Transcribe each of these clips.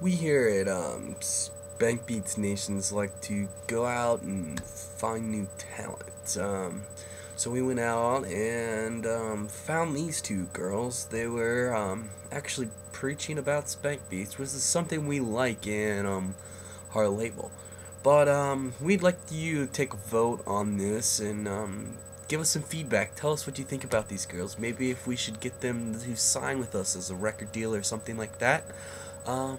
we here at um, Spank Beatz Nations like to go out and find new talent. Um, so we went out and um, found these two girls. They were um, actually preaching about Spank Beatz, which is something we like in um, our label. But um, we'd like you to take a vote on this and um, give us some feedback. Tell us what you think about these girls. Maybe if we should get them to sign with us as a record deal or something like that. Um,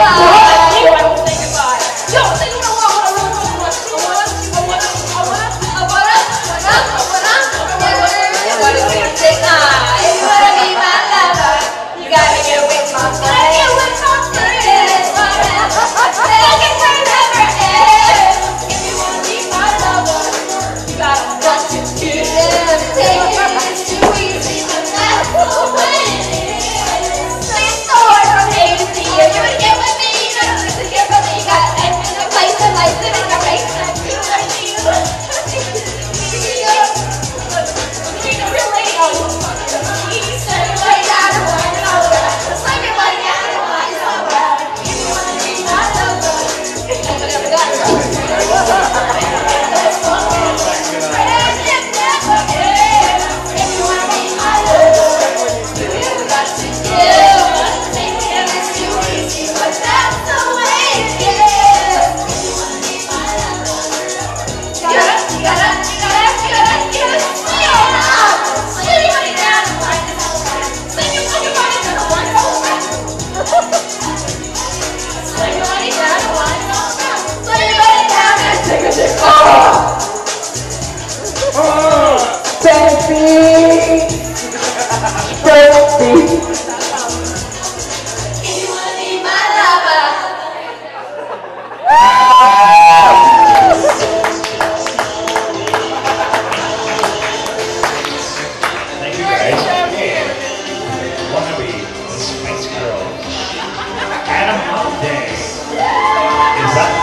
you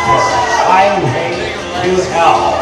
I way to hell.